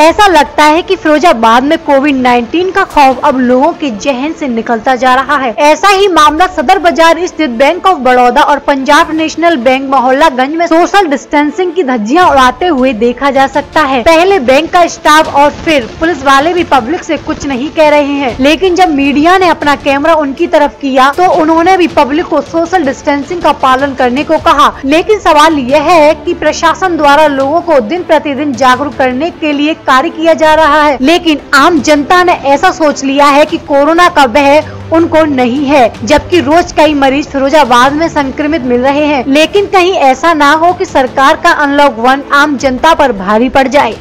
ऐसा लगता है कि फिरोजाबाद में कोविड 19 का खौफ अब लोगों के जहन से निकलता जा रहा है। ऐसा ही मामला सदर बाज़ार स्थित बैंक ऑफ़ बड़ौदा और पंजाब नेशनल बैंक मोहल्लागंज में सोशल डिस्टेंसिंग की धज्जियाँ उड़ाते हुए देखा जा सकता है। पहले बैंक का स्टाफ और फिर पुलिस वाले भी पब्लिक से कुछ नहीं कह रहे हैं। लेकिन जब मीडिया ने अपना कैमरा उनकी तरफ़ किया तो उन्होंने भी पब्लिक को सोशल डिस्टेंसिंग का पालन करने को कहा। लेकिन सवाल यह है कि प्रशासन द्वारा लोगों को दिन प्रतिदिन जागरूक करने के लिए कार्य किया जा रहा है। लेकिन आम जनता ने ऐसा सोच लिया है कि कोरोना का वह उनको नहीं है, जबकि रोज कई मरीज़ फिरोजाबाद में संक्रमित मिल रहे हैं। लेकिन कहीं ऐसा ना हो कि सरकार का अनलॉक वन आम जनता पर भारी पड़ जाए।